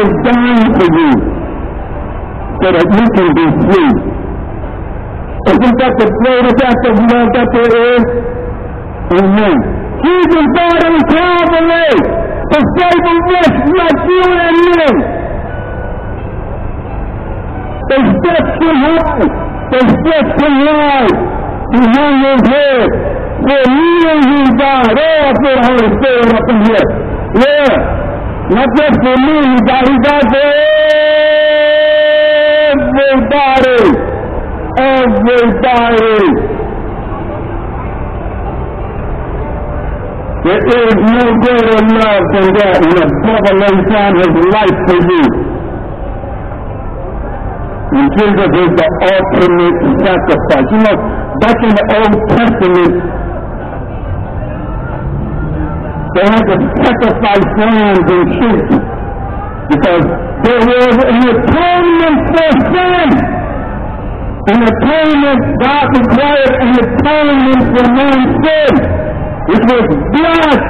is dying for you so that you can be free. Isn't that the greatest act of love that there is? Amen. Jesus died on Calvary to save a wretch like you and me. They stretched him high. They stretched him wide. He hung his head. For me and he died. Oh, I feel the Holy Spirit up in here. Yeah. Died. He for everybody. Everybody. There is no greater love than that when a brother lays down his life for you. And Jesus is the ultimate sacrifice. You know, back in the Old Testament, they had to sacrifice lambs and sheep because there was an atonement for sin. An atonement, God required an atonement for man's sin. It was blood.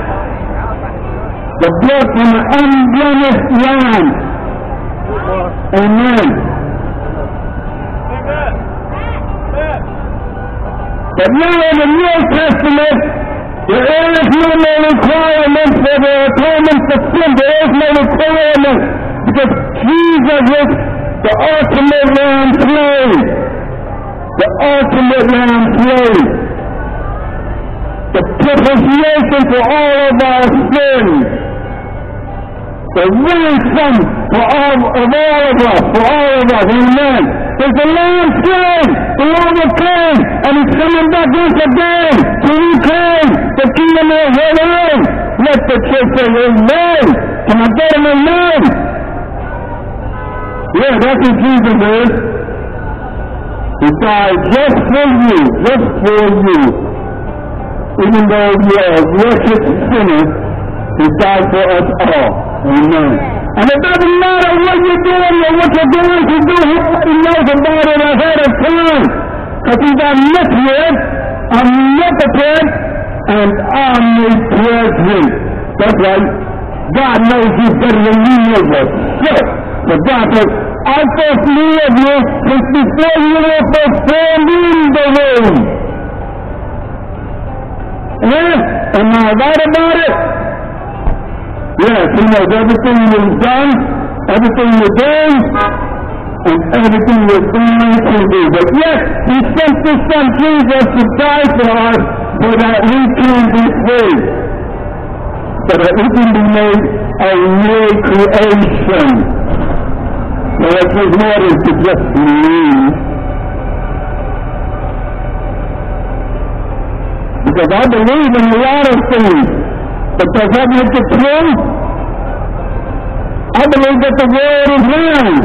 The blood from the unblemished lamb. Amen. But now in the New Testament, there is no more requirement for the atonement for sin. There is no requirement because Jesus is the ultimate lamb slain. The ultimate lamb slain. The propitiation for all of our sins. The ransom for all of all of us, for all of us. Amen. There's the lamb slain. The Lord will come, and he's coming back once again to reclaim the kingdom of heaven. Let the church say amen. Can I get an amen? Yeah, that's who Jesus is. He died just for you, just for you. Even though you are a wretched sinner, He died for us all. Amen. And it doesn't matter what you're doing or what you're going to do. He knows about it ahead of time. Because He's omniscient, omnipotent, and omnipresent. That's right. God knows you better than you know yourself. But God says, I first knew of you since before you were first formed in the womb. Yeah? Am I right about it? Yes, he knows everything you've done, everything you're doing, and everything you're going to do. But yes, he sent his son Jesus to die for us so that we can be free. So that we can be made a new creation. So it's his more than to just believe. Because I believe in a lot of things. But does that make it true? I believe that the world is round.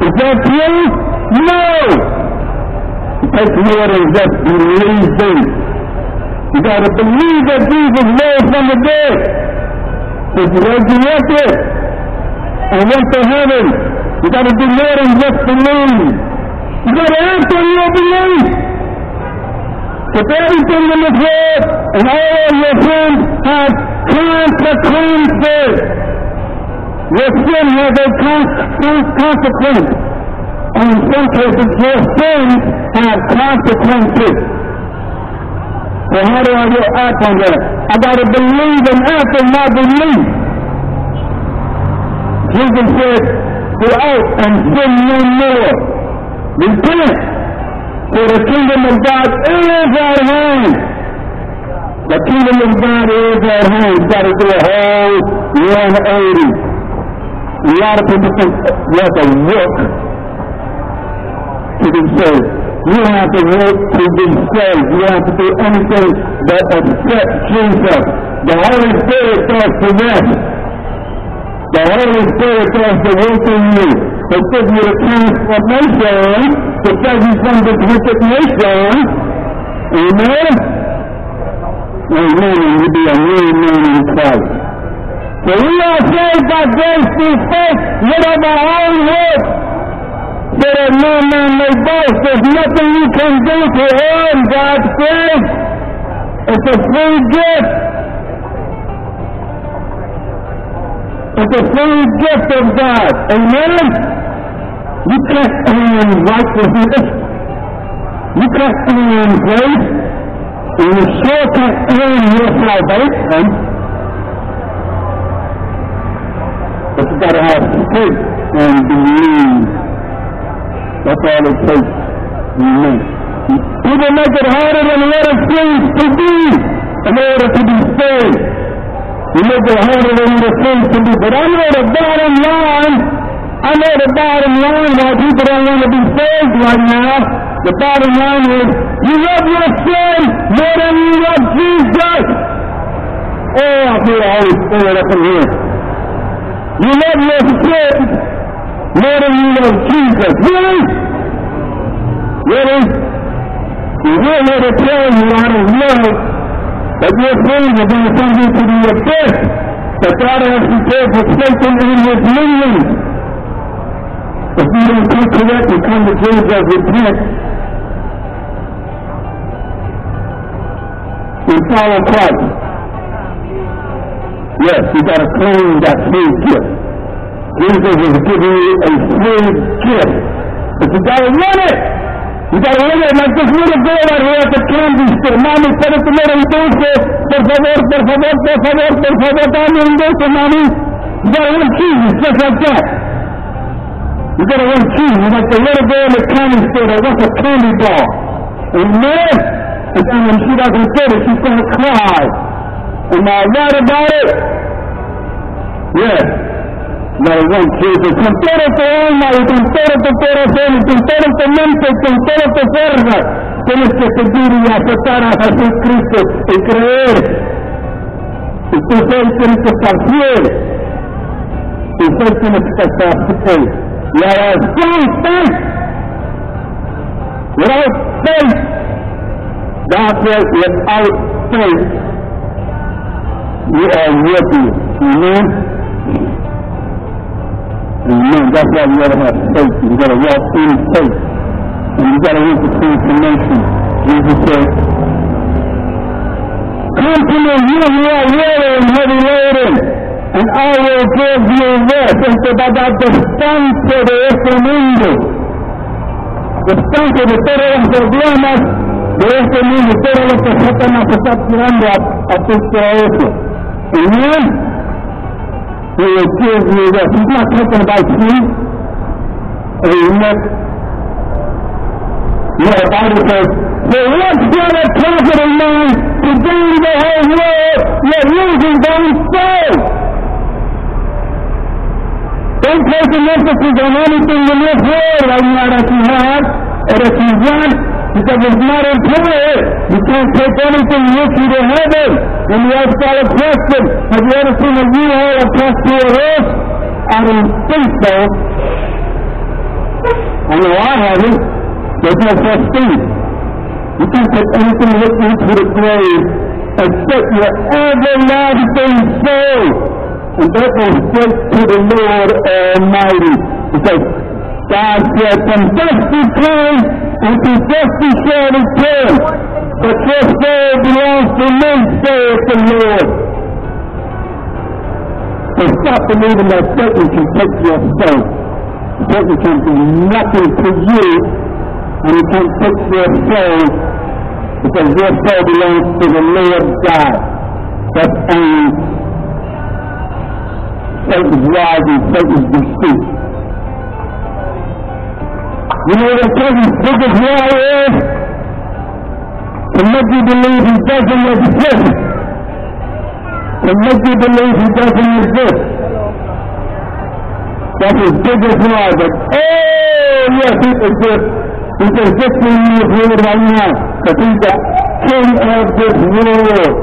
Is that true? No! It takes more than just believing. You gotta believe that Jesus rose from the dead. Was resurrected and went to heaven. You gotta do more than just believe. You gotta act on your belief. If everything in this world and all your sins have consequences, your sin has a con- consequence. And in some cases, your sins have consequences. I get act on that? I gotta believe and act on my belief. Jesus said, go out and sin no more. Repent. For the kingdom of God is at hand. The kingdom of God is at hand. You got to do a whole 180. A lot of people think you have to work to be saved. You have to work to be saved. You have to do anything but accept Jesus. The Holy Spirit does the rest. The Holy Spirit does the work in you. It gives you a transformation to save you from this wicked nation. Amen? Amen. You be a new man in Christ. So we are saved by grace through faith, not of our own work. So that no man may boast. There's nothing you can do to earn God's grace. It's a free gift. It's a free gift of God. Amen? You can't earn righteousness. You can't earn grace. And you sure can't earn your salvation. But you gotta have faith and believe. That's all it takes. Amen. People make it harder than what it seems to be in order to be saved. You make it harder than what it seems to be. But I know the bottom line. I know the bottom line why people don't want to be saved right now. The bottom line is you love your sin more than you love Jesus. Oh, I feel the Holy Spirit up in here. You love your sin more than you love Jesus. Really? Really? You will it tell you out of love that your sins are going to send you to the abyss that God has prepared for Satan and his minions. If you don't come correct and come to Jesus, repent, and follow Christ. Yes, you got to claim that free gift. Jesus is giving you a free gift. But you got to run it. You got to run it like this little girl out here at the candy store. Mami, espérate, no un dulce. Por favor, por favor, por favor, por favor, dame un dulce, mami. You got to run Jesus just like that. You got to run Jesus like the little girl in the candy store that wants a candy bar. Amen? And then when she doesn't get it, she's to cry. Am I right about it? Yes. One Jesus. Con todo tu alma y con todo tu corazón y con toda tu mente y con toda tu fuerza. Tienes que seguir y aceptar a Jesucristo y creer. Y tú que estar fiel. Y solo tienes que estar fiel. Y. Without faith. You are worthy. Amen. Amen. That's why you gotta have faith. You gotta walk in faith. And you gotta reach the transformation. Jesus said, Come to me, you who are weary and heavy laden, and I will give you rest. Este dar descanso de este mundo. Descanso de todos los problemas de este mundo, todo lo que Satanás está tirando a, a tu cabeza. Amen. He will give you rest. He's not talking about sleep. Amen. No, the Bible says, For what shall it profit a to gain the whole world, yet losing own soul? Don't place an emphasis on anything in this world right now that you have, or that you want, because it's not important. You can't take anything with you to heaven. And you ask God a question, have you ever seen a U-Haul attached to a horse? I don't think so. I know I haven't. There's no such thing. You can't take anything with you to the grave except your everlasting soul. And that goes straight to the Lord Almighty. Because God said, from you came, and dust you shall return. But your soul belongs to me, saith the Lord. So stop believing that Satan can take your soul. Satan can do nothing to you, and he can't take your soul, because your soul belongs to the Lord God. That's only Satan's lies and Satan's deceit. You know what Satan's biggest lie is? To make you believe he doesn't exist. To make you believe he doesn't exist. That's his biggest lie. But, oh, yes, he exists. He's existing in this world right now. But he's the king of this world.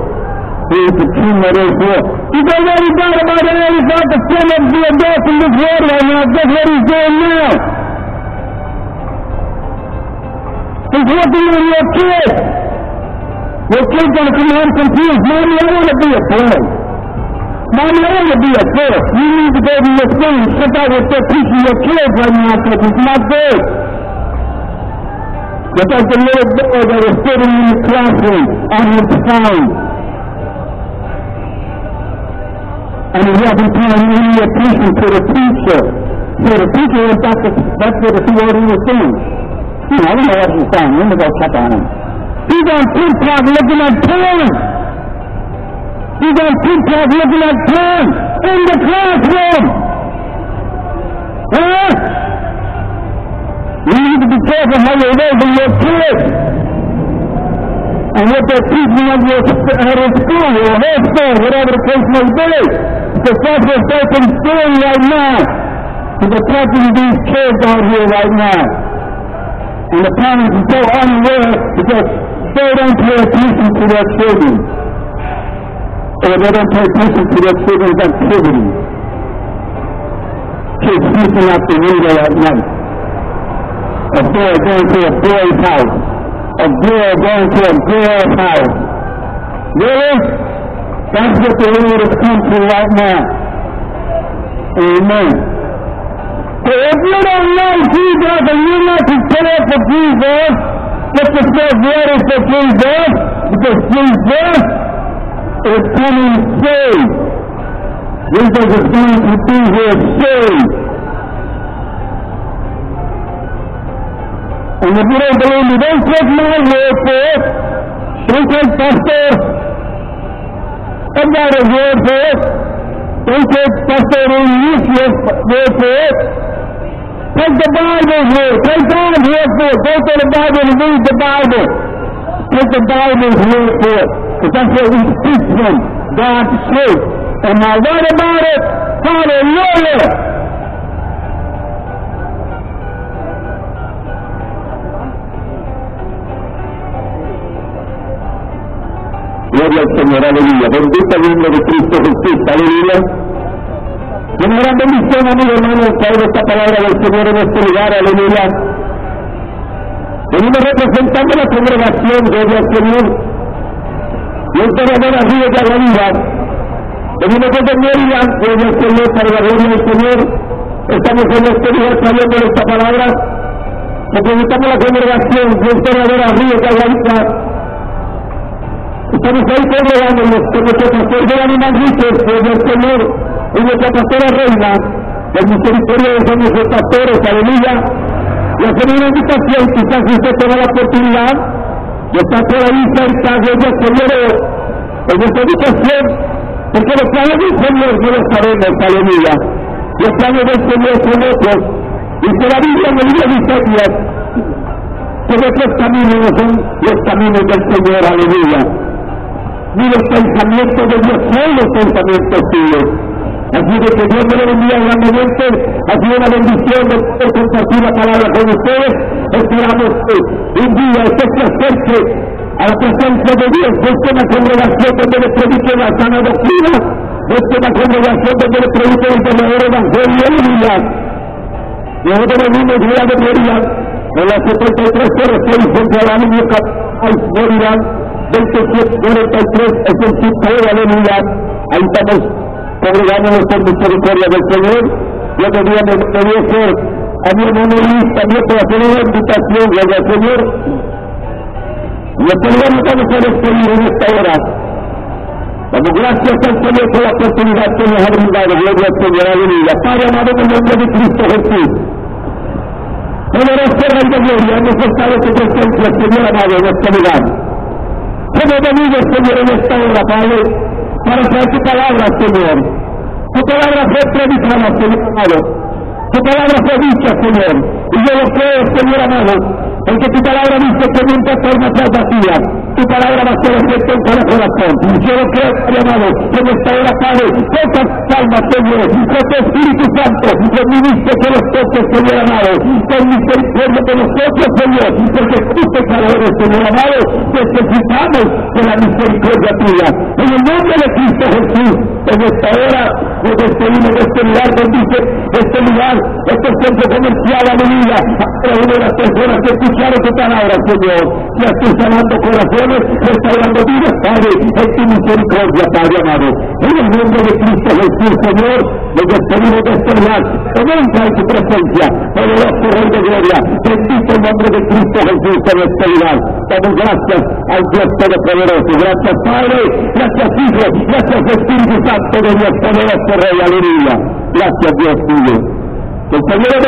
He is the king of this world. He's already got about 85% of the adults in this world right now. Guess what he's doing now? He's working on your kids. Your kids gonna come home confused. Mommy, I want to be a boy. Mommy, I want to be a girl. You need to go to your school and sit out with your teaching your kids right now because it's not good. Just like the little boy that was sitting in the classroom on his phone. and he wasn't paying any attention to the teacher. So the teacher went back to, back to see what he was doing. I don't know what he's. Let me go check on him. He's on TikTok looking at porn. He's on TikTok looking at porn in the classroom. Huh? You need to be careful how you raising your kids. And what they're teaching at your at your school high school, whatever the case may be. Because that's what they've been doing right now. They're protecting these kids out here right now. And the parents are so unaware because they don't pay attention to their children. Or they don't pay attention to their children's activities. Kids sleeping out the window at night. A boy going to a boy's house. A girl going to a girl's house. Really? That's what the world has come to right now. Amen. So if you don't know Jesus and you're not prepared for Jesus, get yourself ready for Jesus, because Jesus is coming soon. Jesus is going to be here soon. And if you don't believe me, don't take my word for it. Don't take Pastor Everybody's word for it. Don't take Pastor Ignatius' word for it. Take the Bible's word. Take God's word for it. Go to the Bible and read the Bible. Take the Bible's word for it. Because that's what we speak from. God's truth. Am I right about it? Hallelujah! Gloria al Señor, aleluya. Bendito el nombre de Cristo Jesús, aleluya. Una gran bendición, amigo hermano, traer esta palabra del Señor en este lugar, aleluya. Venimos representando la congregación, gloria al Señor. Y esta verdadera río de la vida. Venimos desde gloria al Señor, para la gloria del Señor. Estamos en este lugar trayendo esta palabra. Representamos la congregación, esta verdadera río de la vida. Estamos ahí congregándonos con nuestro pastor de animal Richard, por el Señor, y nuestra pastora reina, del misericordia de nuestros pastores, aleluya. Y hacer una invitación, quizás usted tenga la oportunidad de estar por ahí cerca de el Señor, en nuestra invitación, porque los planes del Señor no los sabemos, aleluya. Los planes del Señor son otros. Y que la Biblia libro de Isaías, que nuestros caminos no son los caminos del Señor, aleluya ni los pensamientos de Dios son los pensamientos tuyos. Así de que Dios me lo bendiga grandemente, ha sido una bendición de poder compartir la palabra con ustedes. Esperamos que un día usted se acerque a la presencia de Dios, busque una congregación donde le predique la sana doctrina, busque una congregación donde le predique el verdadero evangelio, aleluya. Nosotros venimos día de Maryland, en la 7306 frente a la línea Maryland, 2743 es el tipo de aleluya. Ahí estamos congregándonos por misericordia del Señor. Yo me quería ser a mi hermano Luis también para hacer una invitación, gloria al Señor. Y este lugar nos vamos a despedir en esta hora. Damos gracias al Señor por la oportunidad que nos ha brindado, gloria al Señor, aleluya. Padre amado en el nombre de Cristo Jesús. Poderoso Rey de Gloria, hemos estado tu presencia, Señor amado, en este lugar. Hemos venido, Señor, en esta hora, Padre, para traer tu palabra, Señor. Tu palabra fue predicada, Señor amado. Tu palabra fue dicha, Señor. Y yo lo creo, Señor amado, porque tu palabra dice que nunca forma atrás vacía. Tu palabra va a ser efecto en cada corazón. Yo lo creo, amado, que en esta hora, Padre, toca calma, Señor. Que tu Espíritu Santo ministre que los toques, Señor amado. Ten misericordia de nosotros, Señor. Porque tú pecadores, Señor amado, necesitamos de la misericordia tuya. En el nombre de Cristo Jesús, en esta hora nos despedimos de este lugar, bendice este lugar, este centro comercial, aleluya. A una de las personas que escucharon tu palabra, Señor. Ya estoy sanando corazones, me está dando vida, Padre, en tu misericordia, Padre amado. En el nombre de Cristo Jesús, Señor, nos despedimos de este lugar, entra en tu presencia, poderoso Rey de Gloria, bendito el nombre de Cristo Jesús en este lugar. Damos gracias al Dios Todopoderoso, gracias Padre, gracias Hijo, gracias Espíritu Santo de Dios poderoso Rey, aleluya. Gracias Dios tuyo. El Señor